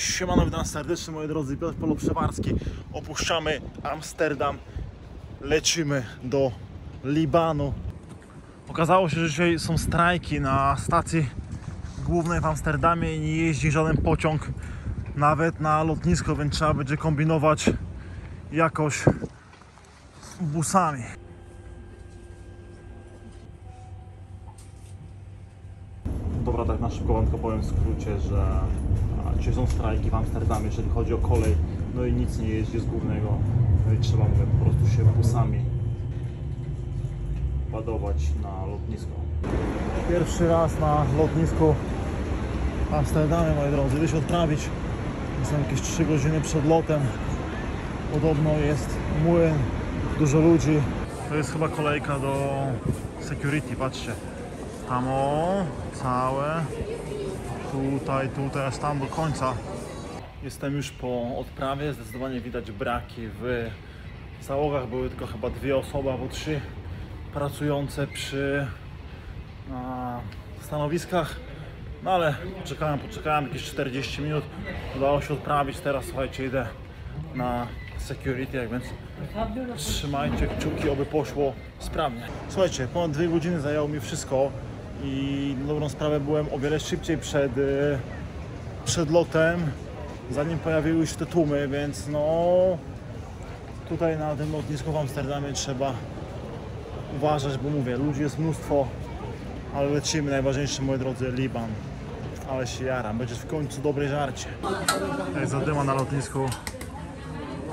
Siemano, witam serdecznie moi drodzy, Piotr Polo-Przewarski. Opuszczamy Amsterdam, lecimy do Libanu. Okazało się, że dzisiaj są strajki na stacji głównej w Amsterdamie i nie jeździ żaden pociąg, nawet na lotnisko, więc trzeba będzie kombinować jakoś busami. Dobra, tak na szybko wam tylko powiem w skrócie, że dzisiaj są strajki w Amsterdamie, jeżeli chodzi o kolej, no i nic nie jeździ z głównego, no i trzeba mówię, po prostu się busami ładować na lotnisko. Pierwszy raz na lotnisku w Amsterdamie, moi drodzy, idę się odprawić. Są jakieś 3 godziny przed lotem. Podobno jest młyn, dużo ludzi. To jest chyba kolejka do security, patrzcie. Tam o, całe. Tutaj, tutaj, aż tam do końca. Jestem już po odprawie. Zdecydowanie widać braki w załogach. Były tylko chyba dwie osoby albo trzy pracujące przy stanowiskach. No ale poczekałem, poczekałem jakieś 40 minut. Udało się odprawić. Teraz słuchajcie, idę na security, jak więc trzymajcie kciuki, oby poszło sprawnie. Słuchajcie, ponad dwie godziny zajęło mi wszystko i na dobrą sprawę byłem o wiele szybciej przed, e, przed lotem, zanim pojawiły się te tłumy, więc no tutaj na tym lotnisku w Amsterdamie trzeba uważać, bo mówię, ludzi jest mnóstwo, ale lecimy, najważniejsze moi drodzy, Liban. Ale się jaram, będzie w końcu dobre żarcie. Tutaj zadyma na lotnisku,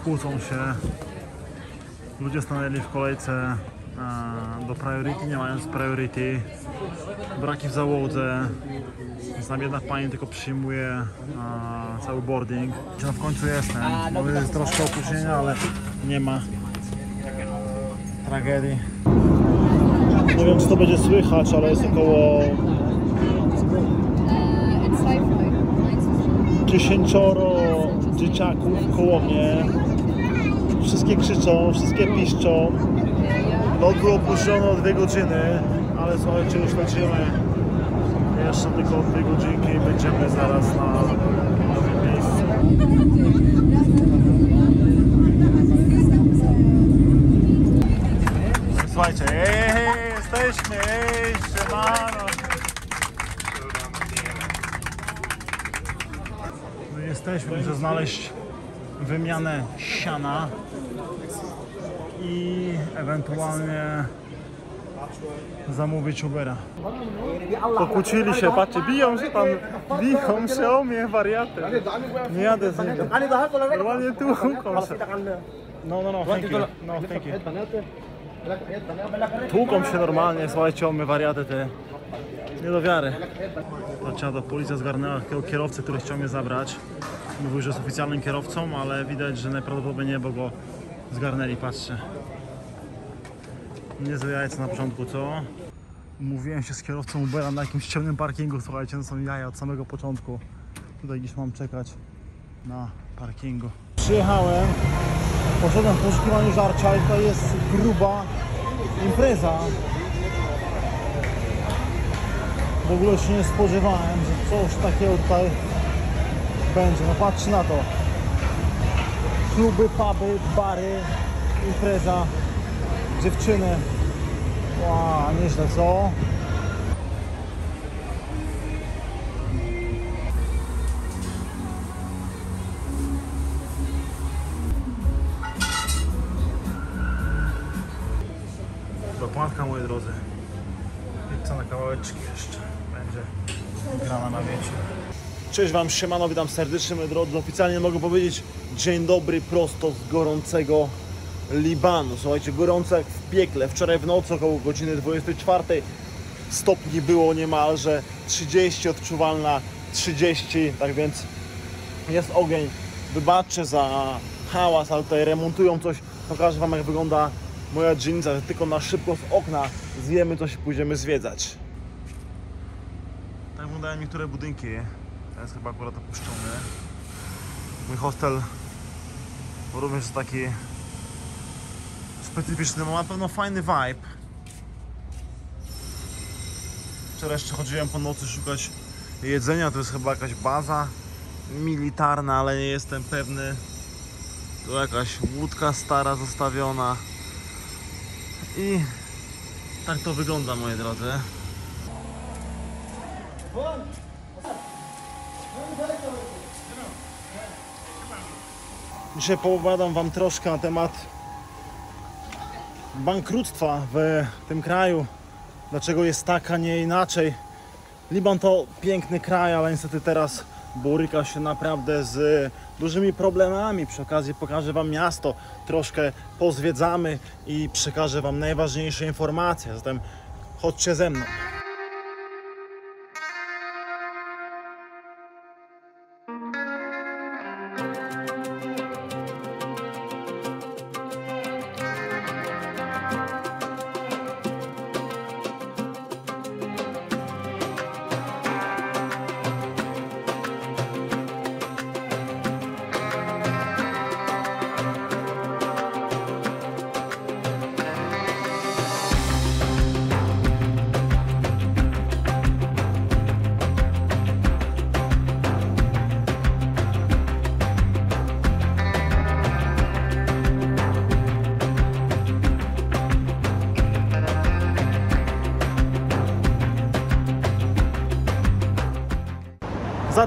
kłócą się, ludzie stanęli w kolejce do priority, nie mając priority, braki w załodze, tam jedna pani tylko przyjmuje e, cały boarding. No w końcu jestem, może jest troszkę opóźnienia, ale nie ma tragedii. Nie wiem czy to będzie słychać, ale jest około It's sci-fi. dziesięcioro dzieciaków koło mnie. Wszystkie krzyczą, wszystkie piszczą. Lot był opóźniony o dwie godziny, ale słuchajcie, już lecimy. Jeszcze tylko dwie godzinki i będziemy zaraz na nowym miejscu. Słuchajcie, ej, jesteśmy, ej, siemano. No jesteśmy, muszę znaleźć wymianę siana i ewentualnie zamówić Ubera. Pokłócili się, patrzcie, biją się tam, biją się o mnie, wariaty. Nie jadę z niego. Normalnie tłuką się. No, no, no, thank you. No, thank you. Tłuką się normalnie, słuchajcie, o mnie wariaty te. Nie do wiary. Do policja zgarnęła takiego kierowcę, który chciał mnie zabrać. Mówił, że jest oficjalnym kierowcą, ale widać, że najprawdopodobniej nie, bo go zgarnęli, patrzcie. Niezłe jajce na początku, co? Mówiłem się z kierowcą Ubera na jakimś ciemnym parkingu, słuchajcie, to są jaja od samego początku. Tutaj gdzieś mam czekać na parkingu. Przyjechałem, poszedłem w poszukiwaniu żarcia i tutaj jest gruba impreza. W ogóle się nie spodziewałem, że coś takiego tutaj będzie. No patrzcie na to. Kluby, puby, bary, impreza, dziewczyny. Wow, nieźle co? Dokładka, moi drodzy. Pizza na kawałeczki jeszcze będzie grana na wiecie. Cześć Wam, siemano, witam serdecznie, moi drodzy. Oficjalnie mogę powiedzieć dzień dobry prosto z gorącego Libanu. Słuchajcie, gorąco jak w piekle. Wczoraj w nocy około godziny 24 stopni było niemalże 30, odczuwalna 30, tak więc jest ogień. Wybaczcie za hałas, ale tutaj remontują coś. Pokażę Wam jak wygląda moja dżinsa, że tylko na szybko z okna zjemy coś i pójdziemy zwiedzać. Tak wyglądają niektóre budynki. To jest chyba akurat opuszczony. Mój hostel również jest taki specyficzny, ma pewno fajny vibe. Wczoraj jeszcze chodziłem po nocy szukać jedzenia, to jest chyba jakaś baza militarna, ale nie jestem pewny. Tu jakaś łódka stara zostawiona. I tak to wygląda, moi drodzy. Dzisiaj poopowiadam Wam troszkę na temat bankructwa w tym kraju. Dlaczego jest tak, a nie inaczej. Liban to piękny kraj, ale niestety teraz boryka się naprawdę z dużymi problemami. Przy okazji pokażę Wam miasto, troszkę pozwiedzamy i przekażę Wam najważniejsze informacje. Zatem chodźcie ze mną.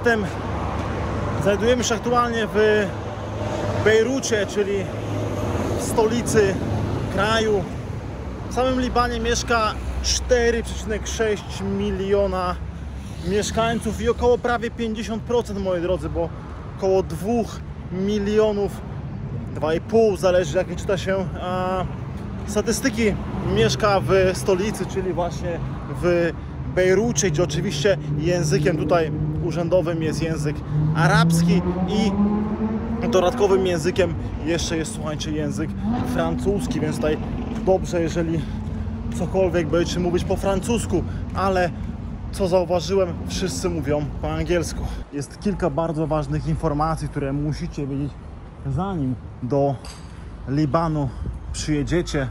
Zatem znajdujemy się aktualnie w Bejrucie, czyli w stolicy kraju. W samym Libanie mieszka 4,6 miliona mieszkańców i około prawie 50% moi drodzy, bo około 2 milionów, 2,5 zależy jak czyta się a, statystyki mieszka w stolicy, czyli właśnie w Bejrucie, gdzie oczywiście językiem tutaj urzędowym jest język arabski i dodatkowym językiem jeszcze jest, słuchajcie, język francuski, więc tutaj dobrze, jeżeli cokolwiek będziecie mówić po francusku, ale co zauważyłem, wszyscy mówią po angielsku. Jest kilka bardzo ważnych informacji, które musicie wiedzieć zanim do Libanu przyjedziecie.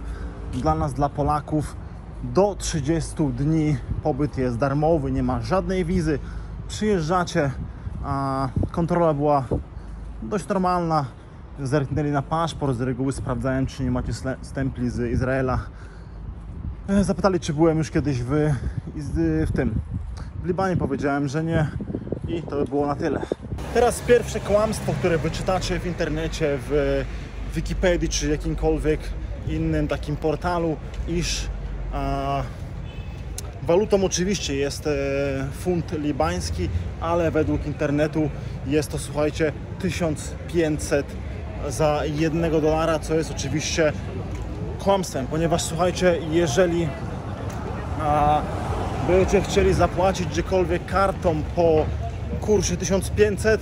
Dla nas, dla Polaków, do 30 dni pobyt jest darmowy, nie ma żadnej wizy. Przyjeżdżacie, a kontrola była dość normalna. Zerknęli na paszport, z reguły sprawdzałem, czy nie macie stempli z Izraela. E, Zapytali, czy byłem już kiedyś w, w tym. W Libanie powiedziałem, że nie i to by było na tyle. Teraz pierwsze kłamstwo, które wyczytacie w internecie, w Wikipedii czy jakimkolwiek innym takim portalu, iż a, walutą oczywiście jest e, funt libański, ale według internetu jest to, słuchajcie, 1500 za jednego dolara, co jest oczywiście kłamstwem, ponieważ słuchajcie, jeżeli a, chcieli zapłacić gdziekolwiek kartą po kursie 1500,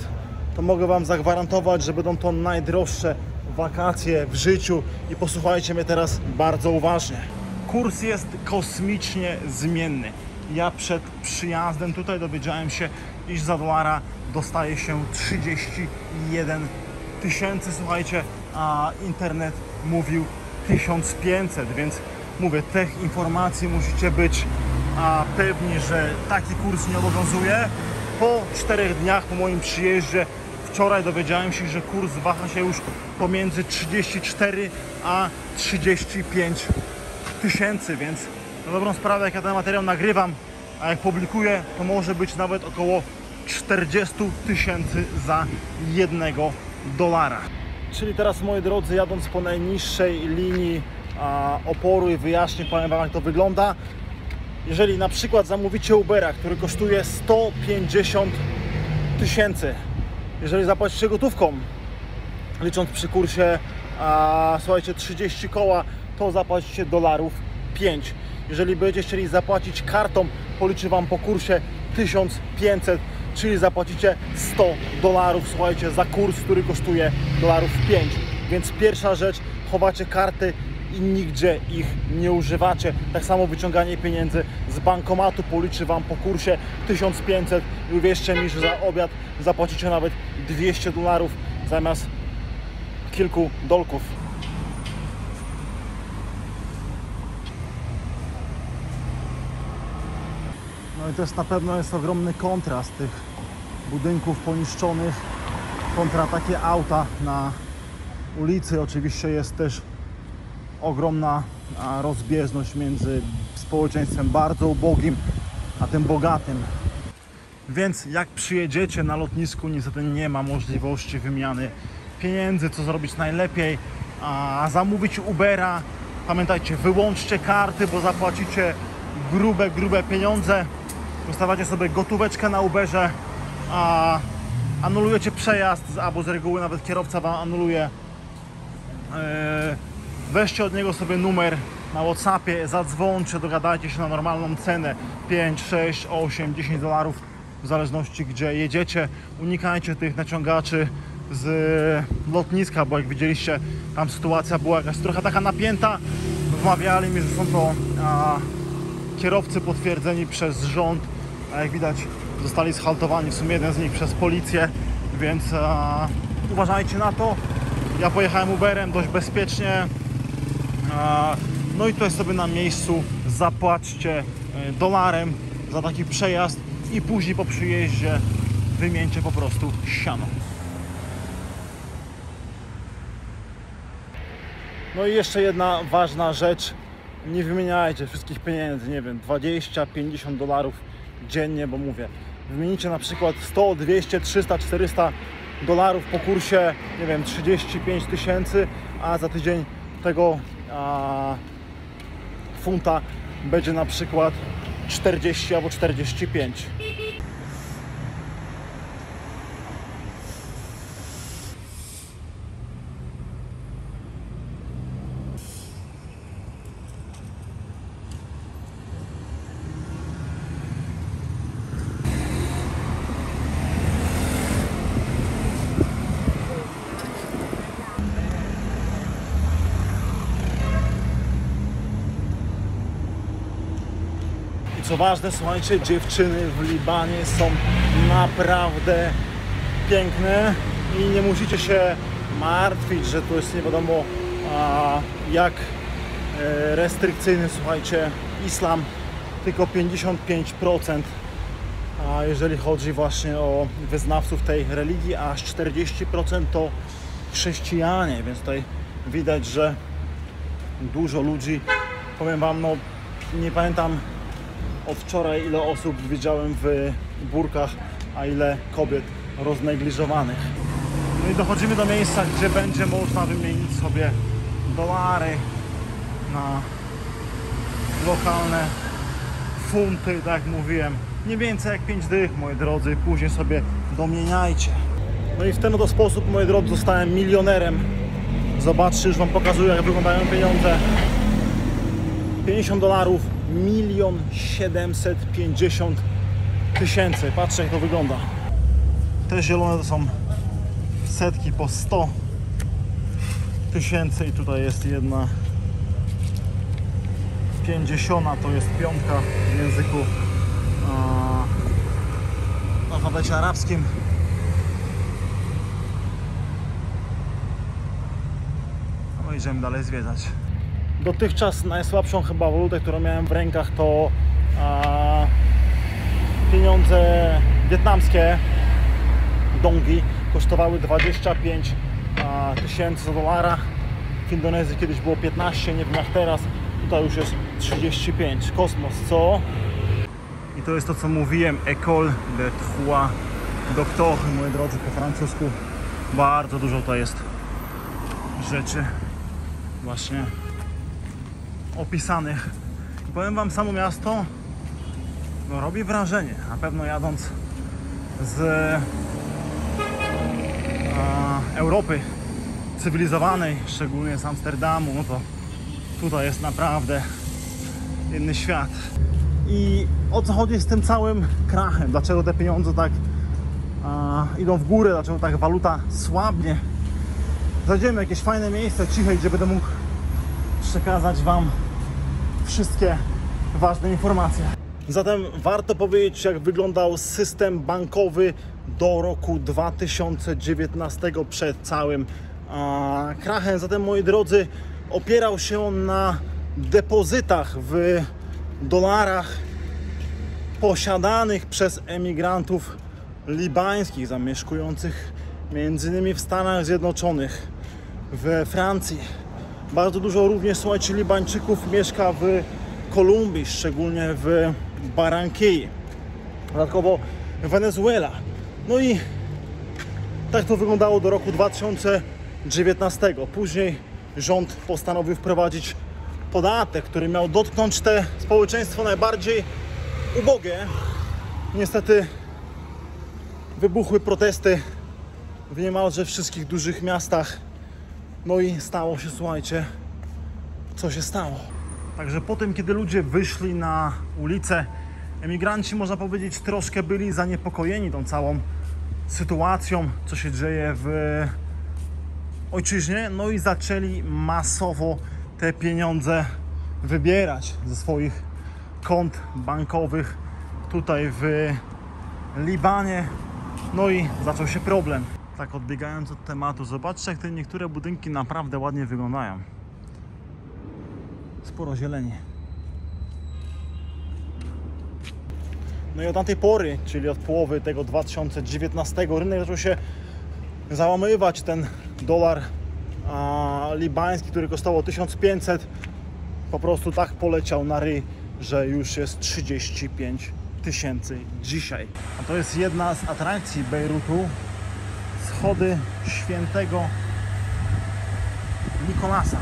to mogę Wam zagwarantować, że będą to najdroższe wakacje w życiu i posłuchajcie mnie teraz bardzo uważnie. Kurs jest kosmicznie zmienny. Ja przed przyjazdem tutaj dowiedziałem się, iż za dolara dostaje się 31 tysięcy, słuchajcie, a internet mówił 1500, więc mówię, tych informacji musicie być pewni, że taki kurs nie obowiązuje. Po czterech dniach po moim przyjeździe wczoraj dowiedziałem się, że kurs waha się już pomiędzy 34 a 35 tysięcy, więc na dobrą sprawę jak ja ten materiał nagrywam, a jak publikuję, to może być nawet około 40 tysięcy za jednego dolara. Czyli teraz moi drodzy, jadąc po najniższej linii a, oporu i wyjaśnię, powiem Wam jak to wygląda. Jeżeli na przykład zamówicie Ubera, który kosztuje 150 tysięcy, jeżeli zapłacicie gotówką, licząc przy kursie, a, słuchajcie, 30 koła, to zapłacicie dolarów 5. Jeżeli będziecie chcieli zapłacić kartą, policzy Wam po kursie 1500, czyli zapłacicie 100 dolarów, słuchajcie, za kurs, który kosztuje dolarów 5. Więc pierwsza rzecz, chowacie karty i nigdzie ich nie używacie. Tak samo wyciąganie pieniędzy z bankomatu policzy Wam po kursie 1500 i uwierzcie mi, że za obiad zapłacicie nawet 200 dolarów zamiast kilku dolków. No i też na pewno jest ogromny kontrast tych budynków poniszczonych kontra takie auta na ulicy. Oczywiście jest też ogromna rozbieżność między społeczeństwem bardzo ubogim a tym bogatym. Więc jak przyjedziecie na lotnisku, niestety nie ma możliwości wymiany pieniędzy, co zrobić najlepiej, a zamówić Ubera. Pamiętajcie, wyłączcie karty, bo zapłacicie grube, grube pieniądze. Ustawiacie sobie gotóweczkę na Uberze, a anulujecie przejazd, albo z reguły nawet kierowca Wam anuluje. Eee, Weźcie od niego sobie numer na Whatsappie, zadzwońcie, dogadajcie się na normalną cenę 5, 6, 8, 10 dolarów w zależności gdzie jedziecie. Unikajcie tych naciągaczy z lotniska, bo jak widzieliście, tam sytuacja była jakaś trochę taka napięta. Wmawiali mi, że są to a, kierowcy potwierdzeni przez rząd, a jak widać zostali schaltowani, w sumie jeden z nich przez policję, więc a, uważajcie na to. Ja pojechałem Uberem dość bezpiecznie, a, no i tutaj sobie na miejscu zapłaćcie e, dolarem za taki przejazd i później po przyjeździe wymieńcie po prostu siano. No i jeszcze jedna ważna rzecz. Nie wymieniajcie wszystkich pieniędzy, nie wiem, 20, 50 dolarów dziennie, bo mówię, wymienicie na przykład 100, 200, 300, 400 dolarów po kursie, nie wiem, 35 tysięcy, a za tydzień tego a, funta będzie na przykład 40 albo 45. co ważne, słuchajcie, dziewczyny w Libanie są naprawdę piękne i nie musicie się martwić, że to jest nie wiadomo a, jak e, restrykcyjny, słuchajcie, islam, tylko 55%, a jeżeli chodzi właśnie o wyznawców tej religii, aż 40% to chrześcijanie, więc tutaj widać, że dużo ludzi, powiem Wam, no nie pamiętam od wczoraj ile osób widziałem w burkach, a ile kobiet roznegliżowanych. No i dochodzimy do miejsca, gdzie będzie można wymienić sobie dolary na lokalne funty, tak jak mówiłem. Nie więcej jak 5 dych, moi drodzy, później sobie domieniajcie. No i w ten oto sposób, moi drodzy, zostałem milionerem. Zobaczcie, już Wam pokazuję, jak wyglądają pieniądze. 50 dolarów, milion 750 tysięcy. Patrzcie jak to wygląda. Te zielone to są setki po 100 tysięcy i tutaj jest jedna 50, to jest piątka w języku w alfabecie arabskim. No idziemy dalej zwiedzać. Dotychczas najsłabszą chyba walutę, którą miałem w rękach to pieniądze wietnamskie dongi kosztowały 25 a, tysięcy dolara. W Indonezji kiedyś było 15, nie wiem jak teraz. Tutaj już jest 35. Kosmos, co? I to jest to, co mówiłem. École de Trois Doctors, moi drodzy, po francusku. Bardzo dużo to jest rzeczy właśnie opisanych. I powiem Wam, samo miasto no, robi wrażenie. Na pewno jadąc z Europy cywilizowanej, szczególnie z Amsterdamu, no to tutaj jest naprawdę inny świat. I o co chodzi z tym całym krachem? Dlaczego te pieniądze tak idą w górę? Dlaczego tak waluta słabnie? Zajdziemy w jakieś fajne miejsce, ciche, gdzie będę mógł przekazać Wam wszystkie ważne informacje. Zatem warto powiedzieć, jak wyglądał system bankowy do roku 2019 przed całym a, krachem. Zatem, moi drodzy, opierał się on na depozytach w dolarach posiadanych przez emigrantów libańskich zamieszkujących m.in. w Stanach Zjednoczonych, we Francji. Bardzo dużo również, słuchajcie, Libańczyków mieszka w Kolumbii, szczególnie w Barranquilli. Dodatkowo Wenezuela. No i tak to wyglądało do roku 2019. Później rząd postanowił wprowadzić podatek, który miał dotknąć te społeczeństwo najbardziej ubogie. Niestety wybuchły protesty w niemalże wszystkich dużych miastach. No i stało się, słuchajcie, co się stało. Także po tym, kiedy ludzie wyszli na ulicę, emigranci, można powiedzieć, troszkę byli zaniepokojeni tą całą sytuacją, co się dzieje w ojczyźnie, no i zaczęli masowo te pieniądze wybierać ze swoich kont bankowych tutaj w Libanie. No i zaczął się problem. Tak odbiegając od tematu, zobaczcie jak te niektóre budynki naprawdę ładnie wyglądają. Sporo zieleni. No i od tamtej pory, czyli od połowy tego 2019 rynek zaczął się załamywać. Ten dolar a, libański, który kosztował 1500, po prostu tak poleciał na ryj, że już jest 35 tysięcy dzisiaj. A to jest jedna z atrakcji Bejrutu. Schody świętego Nikolasa.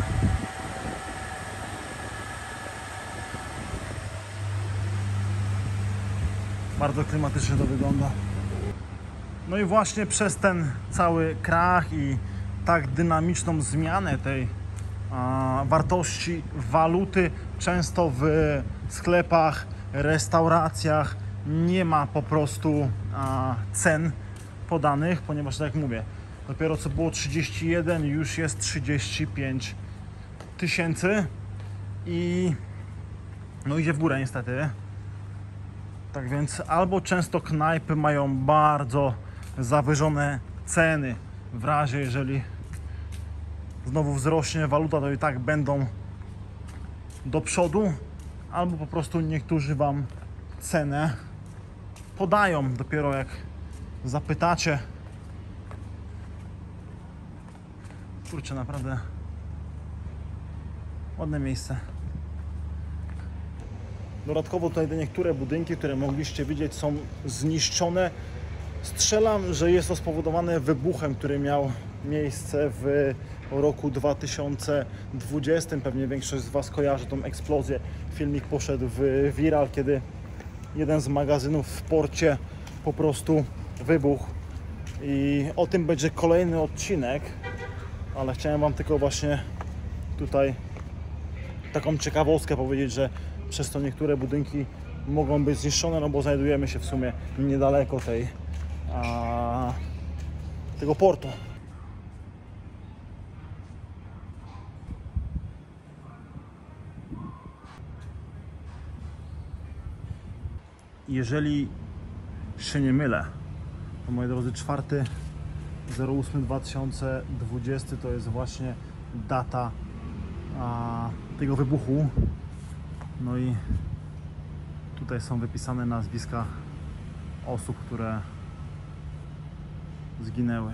Bardzo klimatycznie to wygląda. No i właśnie przez ten cały krach i tak dynamiczną zmianę tej a, wartości waluty, często w sklepach, restauracjach nie ma po prostu a, cen podanych, ponieważ tak jak mówię, dopiero co było 31, już jest 35 tysięcy i no idzie w górę niestety. Tak więc albo często knajpy mają bardzo zawyżone ceny. W razie jeżeli znowu wzrośnie waluta, to i tak będą do przodu, albo po prostu niektórzy Wam cenę podają dopiero jak zapytacie. Kurczę, naprawdę ładne miejsce. Dodatkowo tutaj niektóre budynki, które mogliście widzieć, są zniszczone. Strzelam, że jest to spowodowane wybuchem, który miał miejsce w roku 2020. Pewnie większość z Was kojarzy tą eksplozję. Filmik poszedł w viral, kiedy jeden z magazynów w porcie po prostu wybuchł. I o tym będzie kolejny odcinek, ale chciałem Wam tylko właśnie tutaj taką ciekawostkę powiedzieć, że przez to niektóre budynki mogą być zniszczone, no bo znajdujemy się w sumie niedaleko tej a, tego portu. Jeżeli się nie mylę, to moi drodzy, 4 08 2020 to jest właśnie data a, tego wybuchu. No i tutaj są wypisane nazwiska osób, które zginęły.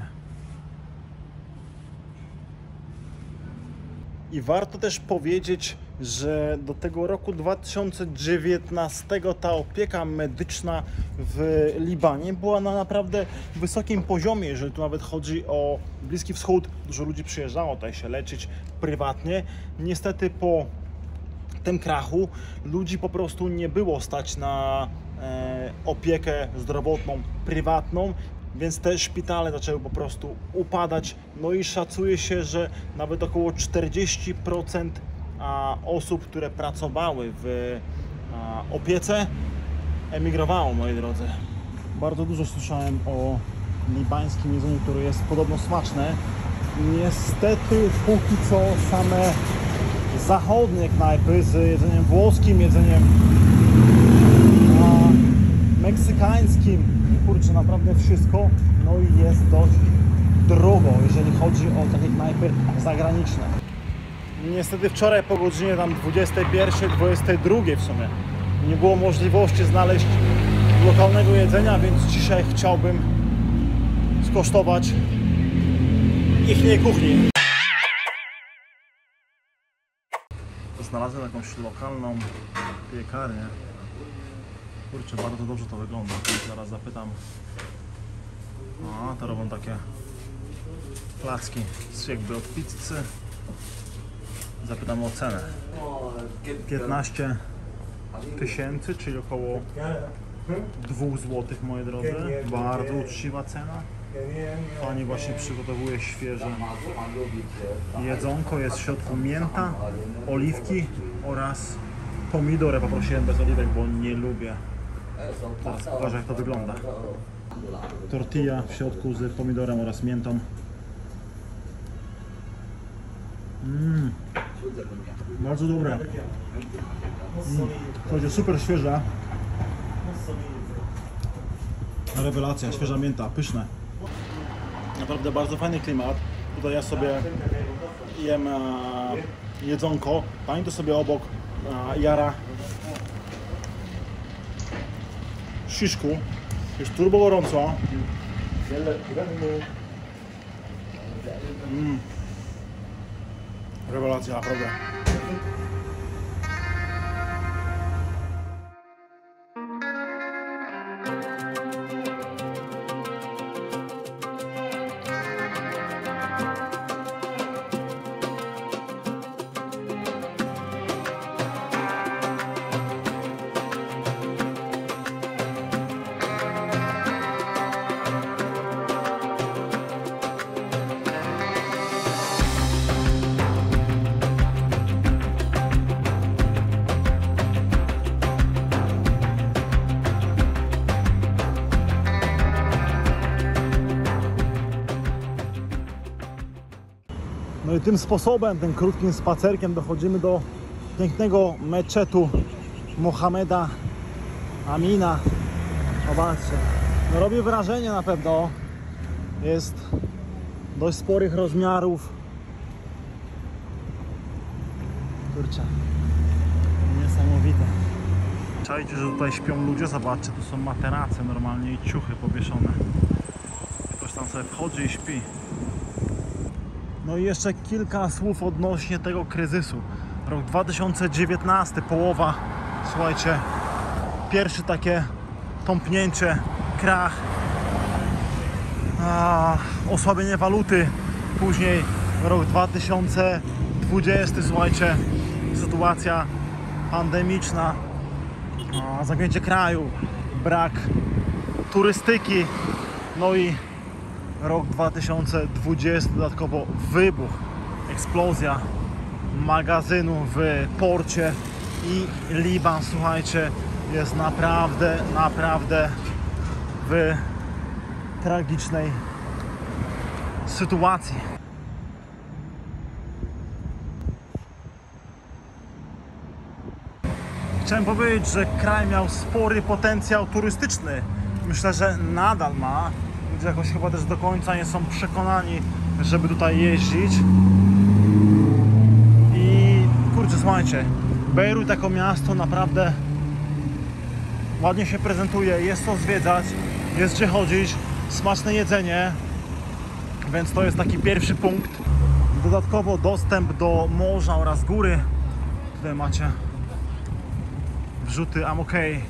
I warto też powiedzieć, że do tego roku 2019 ta opieka medyczna w Libanie była na naprawdę wysokim poziomie, jeżeli tu nawet chodzi o Bliski Wschód. Dużo ludzi przyjeżdżało tutaj się leczyć prywatnie. Niestety po tym krachu ludzi po prostu nie było stać na e, opiekę zdrowotną prywatną, więc te szpitale zaczęły po prostu upadać. No i szacuje się, że nawet około 40% a, osób, które pracowały w opiece, emigrowało, moi drodzy. Bardzo dużo słyszałem o libańskim jedzeniu, które jest podobno smaczne. Niestety póki co same zachodnie knajpy z jedzeniem włoskim, jedzeniem meksykańskim, kurczę, naprawdę wszystko, no i jest dość drogo, jeżeli chodzi o takie knajpy zagraniczne. Niestety wczoraj po godzinie tam 21, 22 w sumie nie było możliwości znaleźć lokalnego jedzenia, więc dzisiaj chciałbym skosztować ichniej kuchni. Znalazłem jakąś lokalną piekarnię. Kurczę, bardzo dobrze to wygląda. Zaraz zapytam. A, to robią takie placki jakby od pizzy. Zapytam o cenę. 15 tysięcy, czyli około 2 zł, moi drodzy. Bardzo uczciwa cena. Pani właśnie przygotowuje świeże jedzonko. Jest w środku mięta, oliwki oraz pomidory. Poprosiłem bez oliwek, bo nie lubię. Zaraz pokażę jak to wygląda. Tortilla w środku z pomidorem oraz miętą. Mmm, bardzo dobre. Mm. Słuchajcie, super świeża. Rewelacja, świeża mięta, pyszne. Naprawdę bardzo fajny klimat. Tutaj ja sobie jem e, jedzonko. Pani to sobie obok e, jara szyszku. Jest turbo gorąco. Mm. Rewelacja, naprawdę. No i tym sposobem, tym krótkim spacerkiem dochodzimy do pięknego meczetu Mohameda Amina. Zobaczcie. No robi wrażenie na pewno. Jest dość sporych rozmiarów. Kurczę. Niesamowite. Czajcie, że tutaj śpią ludzie. Zobaczcie, tu są materace normalnie i ciuchy powieszone. Ktoś tam sobie wchodzi i śpi. No i jeszcze kilka słów odnośnie tego kryzysu. Rok 2019, połowa, słuchajcie, pierwsze takie tąpnięcie, krach, a, osłabienie waluty, później rok 2020, słuchajcie, sytuacja pandemiczna, a, zagięcie kraju, brak turystyki, no i rok 2020, dodatkowo wybuch, eksplozja magazynu w porcie i Liban, słuchajcie, jest naprawdę, naprawdę w tragicznej sytuacji. Chciałem powiedzieć, że kraj miał spory potencjał turystyczny. Myślę, że nadal ma. Ludzie jakoś chyba też do końca nie są przekonani, żeby tutaj jeździć. I kurczę, słuchajcie, Bejrut jako miasto naprawdę ładnie się prezentuje, jest co zwiedzać, jest gdzie chodzić, smaczne jedzenie, więc to jest taki pierwszy punkt. Dodatkowo dostęp do morza oraz góry. Tutaj macie wrzuty I'm okay,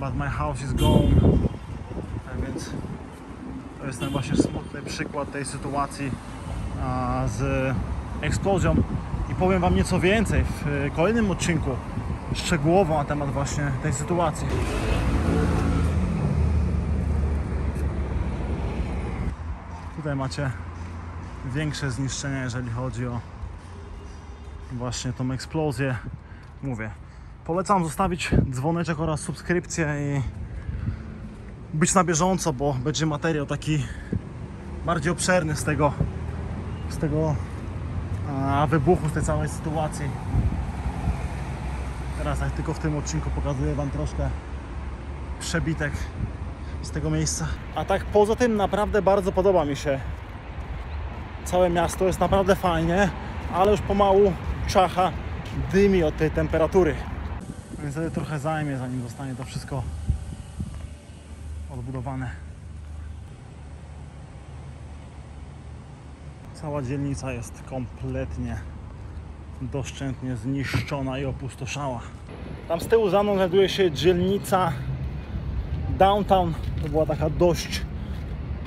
but my house is gone. Jest ten właśnie smutny przykład tej sytuacji z eksplozją. I powiem Wam nieco więcej w e, kolejnym odcinku szczegółowo na temat właśnie tej sytuacji. Tutaj macie większe zniszczenia, jeżeli chodzi o właśnie tą eksplozję. Mówię, polecam zostawić dzwoneczek oraz subskrypcję i być na bieżąco, bo będzie materiał taki bardziej obszerny z tego, z tego a, wybuchu, z tej całej sytuacji. Teraz jak tylko w tym odcinku pokazuję Wam troszkę przebitek z tego miejsca. A tak poza tym naprawdę bardzo podoba mi się całe miasto, jest naprawdę fajnie, ale już pomału czacha dymi od tej temperatury. Więc sobie trochę zajmie, zanim zostanie to wszystko odbudowane. Cała dzielnica jest kompletnie doszczętnie zniszczona i opustoszała. Tam z tyłu za mną znajduje się dzielnica Downtown. To była taka dość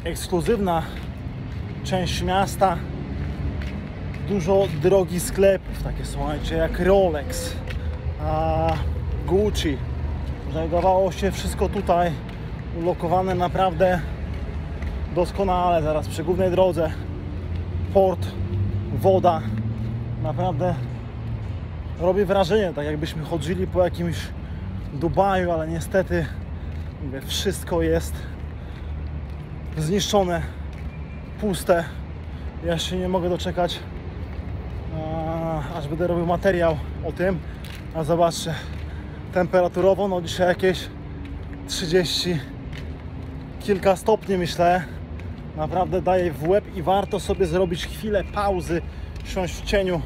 ekskluzywna część miasta. Dużo drogich sklepów, takie słuchajcie, jak Rolex, a Gucci. Znajdowało się wszystko tutaj ulokowane naprawdę doskonale. Zaraz przy głównej drodze port, woda. Naprawdę robi wrażenie, tak jakbyśmy chodzili po jakimś Dubaju, ale niestety mówię, wszystko jest zniszczone, puste. Ja się nie mogę doczekać, a, aż będę robił materiał o tym. A zobaczcie, temperaturowo, no dzisiaj jakieś 30 kilka stopni myślę. Naprawdę daje w łeb i warto sobie zrobić chwilę pauzy, siąść w cieniu.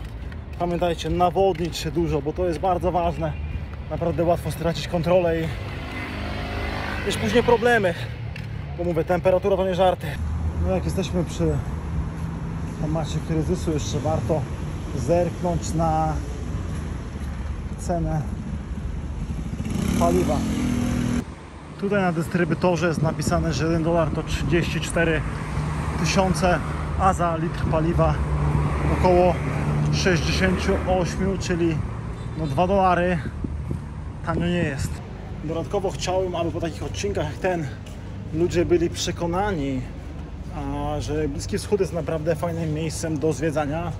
Pamiętajcie, nawodnić się dużo, bo to jest bardzo ważne. Naprawdę łatwo stracić kontrolę i mieć później problemy. Bo mówię, temperatura to nie żarty. No jak jesteśmy przy temacie kryzysu, jeszcze warto zerknąć na cenę paliwa. Tutaj na dystrybutorze jest napisane, że 1 dolar to 34 tysiące, a za litr paliwa około 68, czyli no 2 dolary. Tanio nie jest. Dodatkowo chciałem, aby po takich odcinkach jak ten ludzie byli przekonani, że Bliski Wschód jest naprawdę fajnym miejscem do zwiedzania.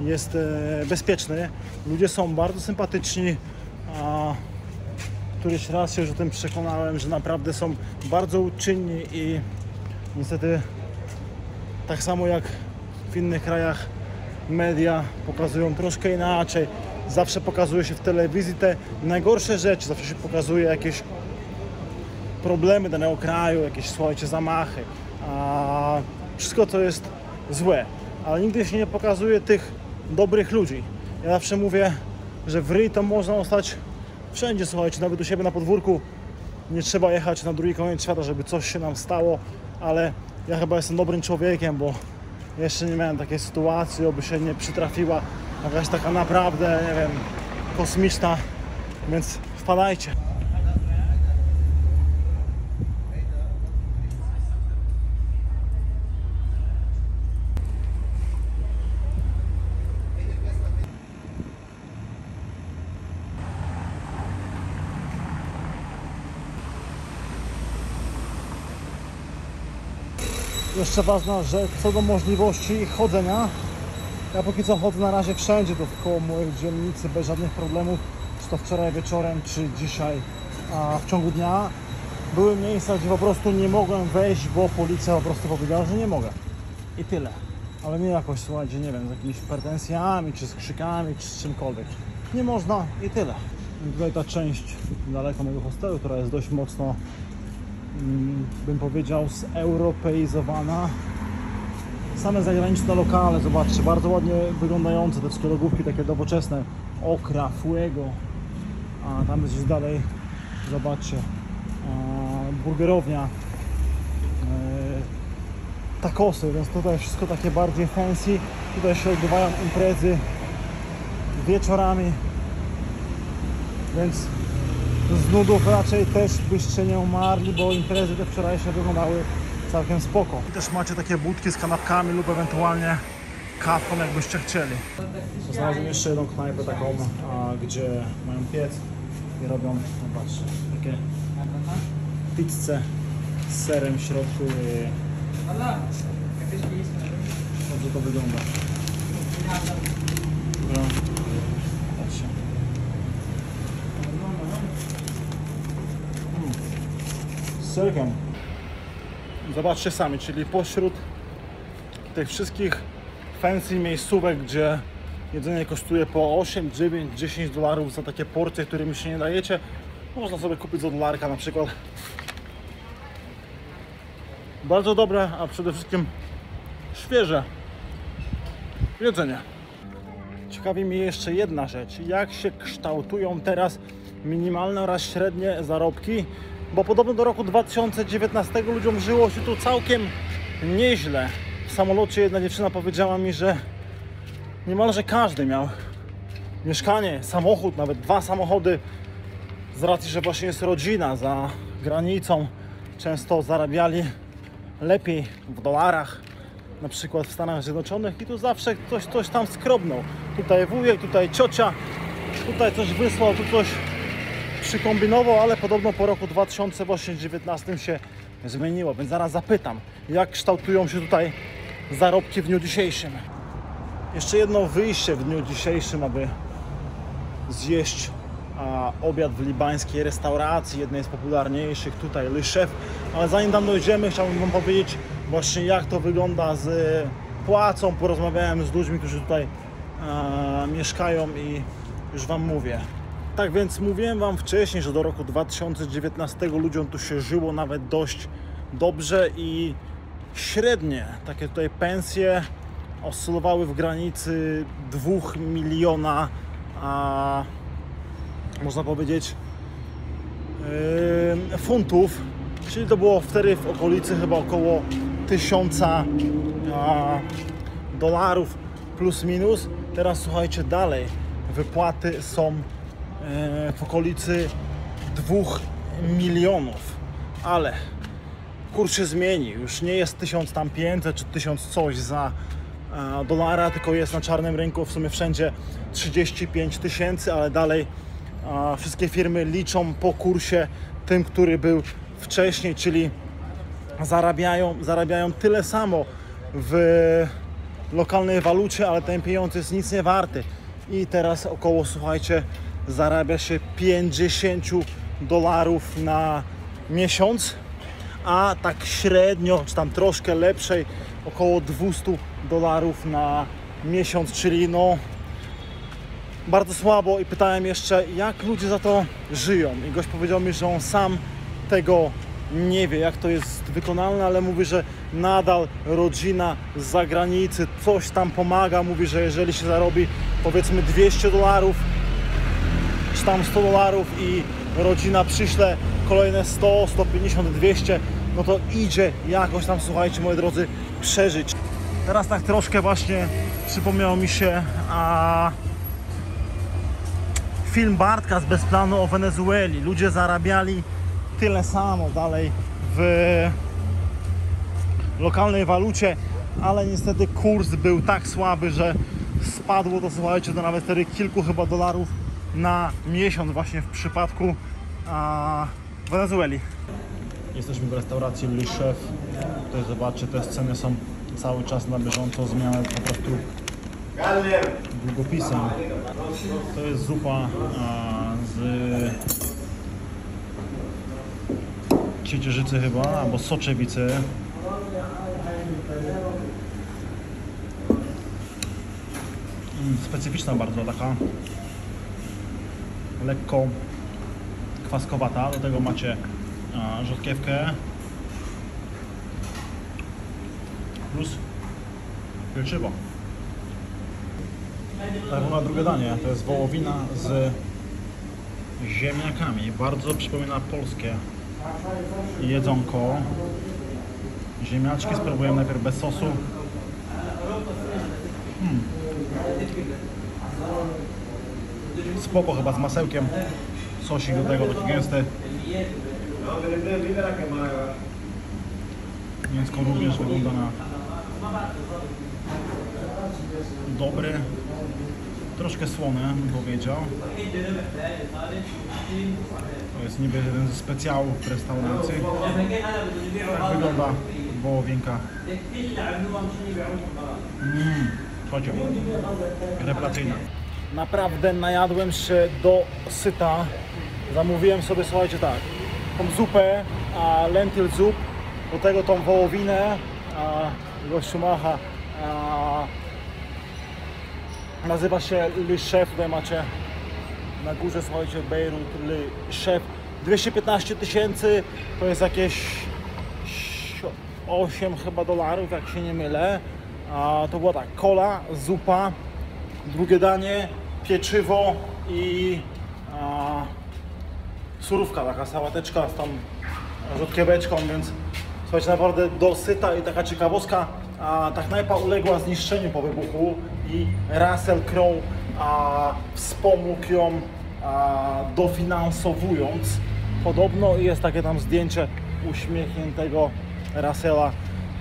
Jest e, bezpieczny. Ludzie są bardzo sympatyczni. Któryś raz się już o tym przekonałem, że naprawdę są bardzo uczynni i niestety tak samo jak w innych krajach media pokazują troszkę inaczej. Zawsze pokazuje się w telewizji te najgorsze rzeczy, zawsze się pokazuje jakieś problemy danego kraju, jakieś słuchajcie zamachy, a wszystko to jest złe, ale nigdy się nie pokazuje tych dobrych ludzi. Ja zawsze mówię, że w ryj to można ostać wszędzie, słuchajcie, nawet u siebie na podwórku. Nie trzeba jechać na drugi koniec świata, żeby coś się nam stało, ale ja chyba jestem dobrym człowiekiem, bo jeszcze nie miałem takiej sytuacji, oby się nie przytrafiła jakaś taka naprawdę, nie wiem, kosmiczna, więc wpadajcie. Jeszcze ważna rzecz co do możliwości chodzenia. Ja póki co chodzę na razie wszędzie dookoła mojej dzielnicy bez żadnych problemów. Czy to wczoraj wieczorem, czy dzisiaj a w ciągu dnia. Były miejsca, gdzie po prostu nie mogłem wejść, bo policja po prostu powiedziała, że nie mogę. I tyle. Ale nie jakoś, słuchajcie, nie wiem, z jakimiś pretensjami, czy z krzykami, czy z czymkolwiek. Nie można i tyle. I tutaj ta część daleko mojego hostelu, która jest dość mocno bym powiedział, zeuropeizowana. Same zagraniczne lokale, zobaczcie, bardzo ładnie wyglądające te wszystkie logówki takie nowoczesne. Okra, Fuego, a tam jest gdzieś dalej, zobaczcie, burgerownia, e, takosy, więc tutaj wszystko takie bardziej fancy. Tutaj się odbywają imprezy wieczorami, więc z nudów raczej też byście nie umarli, bo imprezy te wczorajsze wyglądały całkiem spoko. I też macie takie budki z kanapkami lub ewentualnie kawką, jakbyście chcieli. Znalazłem jeszcze jedną knajpę taką, a, gdzie mają piec i robią, no patrzcie, takie pizzę z serem w środku i dobrze to wygląda. No, patrzcie. Zobaczcie sami, czyli pośród tych wszystkich fancy miejscówek, gdzie jedzenie kosztuje po 8, 9, 10 dolarów za takie porcje, którymi się nie dajecie, można sobie kupić za dolarka na przykład. Bardzo dobre, a przede wszystkim świeże jedzenie. Ciekawi mnie jeszcze jedna rzecz. Jak się kształtują teraz minimalne oraz średnie zarobki bo podobno do roku 2019 ludziom żyło się tu całkiem nieźle. W samolocie jedna dziewczyna powiedziała mi, że niemalże każdy miał mieszkanie, samochód, nawet dwa samochody z racji, że właśnie jest rodzina za granicą. Często zarabiali lepiej w dolarach, na przykład w Stanach Zjednoczonych i tu zawsze ktoś coś tam skrobnął. Tutaj wujek, tutaj ciocia, tutaj coś wysłał, tu coś przykombinował, ale podobno po roku 2019 się zmieniło, więc zaraz zapytam, jak kształtują się tutaj zarobki w dniu dzisiejszym. Jeszcze jedno wyjście w dniu dzisiejszym, aby zjeść a, obiad w libańskiej restauracji, jednej z popularniejszych tutaj, Le Chef. Ale zanim tam dojdziemy, chciałbym Wam powiedzieć właśnie jak to wygląda z płacą. Porozmawiałem z ludźmi, którzy tutaj a, mieszkają i już Wam mówię. Tak więc mówiłem Wam wcześniej, że do roku 2019 ludziom tu się żyło nawet dość dobrze i średnie takie tutaj pensje oscylowały w granicy 2 miliona a, można powiedzieć yy, funtów, czyli to było wtedy w okolicy chyba około 1000 a, dolarów plus minus. Teraz słuchajcie dalej, wypłaty są w okolicy 2 milionów, ale kurs się zmieni, już nie jest 1500 czy 1000 coś za e, dolara, tylko jest na czarnym rynku w sumie wszędzie 35 tysięcy, ale dalej a, wszystkie firmy liczą po kursie tym, który był wcześniej, czyli zarabiają, zarabiają tyle samo w lokalnej walucie, ale ten pieniądz jest nic nie warty. I teraz około, słuchajcie, zarabia się 50 dolarów na miesiąc, a tak średnio, czy tam troszkę lepszej, około 200 dolarów na miesiąc, czyli no bardzo słabo i pytałem jeszcze, jak ludzie za to żyją. I gość powiedział mi, że on sam tego nie wie, jak to jest wykonalne, ale mówi, że nadal rodzina z zagranicy coś tam pomaga. Mówi, że jeżeli się zarobi powiedzmy 200 dolarów, tam 100 dolarów i rodzina przyśle kolejne 100, 150, 200, no to idzie jakoś tam, słuchajcie, moi drodzy, przeżyć. Teraz tak troszkę właśnie przypomniał mi się a film Bartka z Bezplanu o Wenezueli. Ludzie zarabiali tyle samo dalej w lokalnej walucie, ale niestety kurs był tak słaby, że spadło to, słuchajcie, do nawet kilku chyba dolarów na miesiąc właśnie w przypadku a, Wenezueli. Jesteśmy w restauracji Le Chef. Tutaj zobaczcie, te sceny są cały czas na bieżąco zmieniane po prostu długopisem. To jest zupa a, z ciecierzycy chyba, albo soczewicy. Mm, Specyficzna bardzo, taka lekko kwaskowata. Do tego macie rzodkiewkę plus pieczywo. Tak, na drugie danie. To jest wołowina z ziemniakami. Bardzo przypomina polskie jedzonko. Ziemniaczki spróbujemy najpierw bez sosu. Hmm. Spoko chyba z masełkiem. Sosik do tego taki gęsty. Mięsko również wygląda na dobry. Troszkę słone, bym powiedział. To jest niby jeden ze specjałów w restauracji. Tak wygląda wołowinka. Mmm, chodźcie. Rewelacyjna. Naprawdę najadłem się do syta. Zamówiłem sobie, słuchajcie, tak, tą zupę, a lentil zup, do tego tą wołowinę, a gościu macha, a nazywa się Le Chef, tutaj macie na górze, słuchajcie, Beirut Le Chef, 215 tysięcy, to jest jakieś 8 chyba dolarów, jak się nie mylę, a to była tak, kola, zupa, drugie danie, pieczywo i a, surówka, taka sałateczka z tam rzodkieweczką, więc słuchajcie, naprawdę dosyta i taka ciekawostka, a ta knajpa uległa zniszczeniu po wybuchu i Russell Crowe wspomógł ją a, dofinansowując. Podobno jest takie tam zdjęcie uśmiechniętego Russella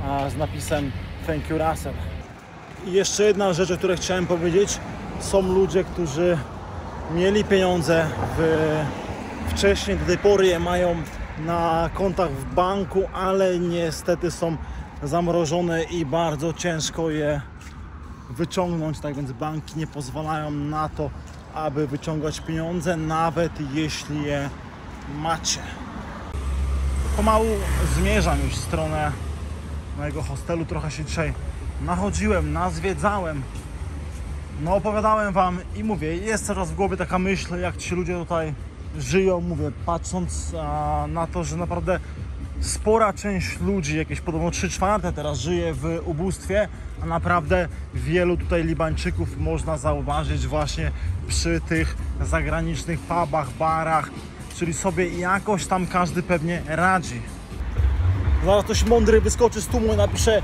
a, z napisem Thank you Russell. I jeszcze jedna rzecz, o której chciałem powiedzieć. Są ludzie, którzy mieli pieniądze w, wcześniej, do tej pory je mają na kontach w banku, ale niestety są zamrożone i bardzo ciężko je wyciągnąć, tak więc banki nie pozwalają na to, aby wyciągać pieniądze, nawet jeśli je macie. Pomału zmierzam już w stronę mojego hostelu, trochę się dzisiaj nachodziłem, nazwiedzałem, no opowiadałem Wam i mówię, jest coraz w głowie taka myśl, jak ci ludzie tutaj żyją, mówię, patrząc a, na to, że naprawdę spora część ludzi, jakieś podobno 3 czwarte teraz żyje w ubóstwie, a naprawdę wielu tutaj Libańczyków można zauważyć właśnie przy tych zagranicznych pubach, barach, czyli sobie jakoś tam każdy pewnie radzi. Zaraz ktoś mądry wyskoczy z tłumu i napisze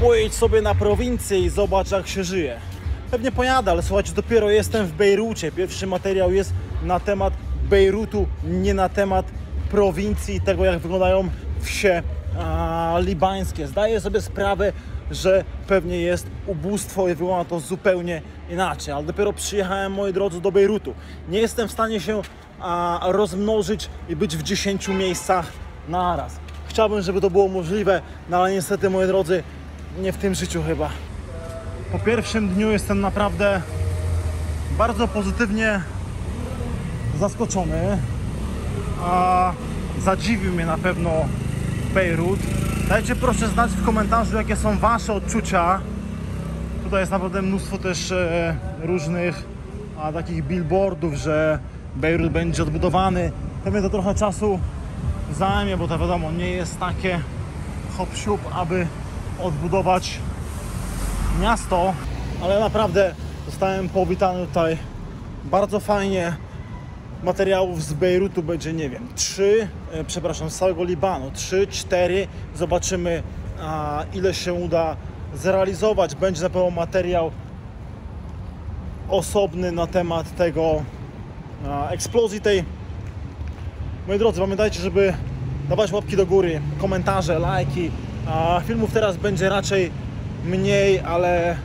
pojedź sobie na prowincję i zobacz jak się żyje. Pewnie pojadę, ale słuchajcie, dopiero jestem w Bejrucie. Pierwszy materiał jest na temat Bejrutu, nie na temat prowincji i tego jak wyglądają wsie a, libańskie. Zdaję sobie sprawę, że pewnie jest ubóstwo i wygląda to zupełnie inaczej, ale dopiero przyjechałem, moi drodzy, do Bejrutu. Nie jestem w stanie się a, rozmnożyć i być w 10 miejscach naraz. Chciałbym, żeby to było możliwe, no ale niestety, moi drodzy, nie w tym życiu chyba. Po pierwszym dniu jestem naprawdę bardzo pozytywnie zaskoczony. A zadziwił mnie na pewno Bejrut. Dajcie proszę znać w komentarzu, jakie są Wasze odczucia. Tutaj jest naprawdę mnóstwo też e, różnych a, takich billboardów, że Bejrut będzie odbudowany. Pewnie to trochę czasu zajmie, bo to wiadomo, nie jest takie hop aby odbudować miasto, ale naprawdę zostałem powitany tutaj bardzo fajnie. Materiałów z Bejrutu będzie, nie wiem, trzy, e, przepraszam, z całego Libanu, trzy, cztery. Zobaczymy, a, ile się uda zrealizować. Będzie na pewno materiał osobny na temat tego a, eksplozji tej. Moi drodzy, pamiętajcie, żeby dawać łapki do góry, komentarze, lajki. A filmów teraz będzie raczej mniej, ale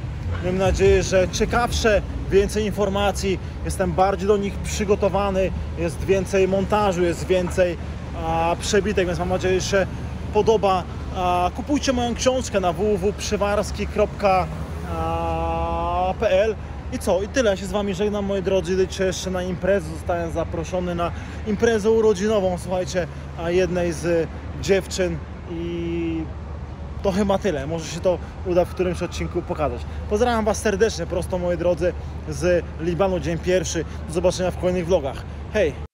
mam nadzieję, że ciekawsze, więcej informacji. Jestem bardziej do nich przygotowany, jest więcej montażu, jest więcej a, przebitek, więc mam nadzieję, że się podoba. A, kupujcie moją książkę na www.przywarski.pl i co? I tyle. Ja się z Wami żegnam, moi drodzy. Idę jeszcze na imprezę. Zostałem zaproszony na imprezę urodzinową, słuchajcie, a jednej z dziewczyn i to chyba tyle. Może się to uda w którymś odcinku pokazać. Pozdrawiam Was serdecznie, prosto moi drodzy z Libanu, dzień pierwszy. Do zobaczenia w kolejnych vlogach. Hej!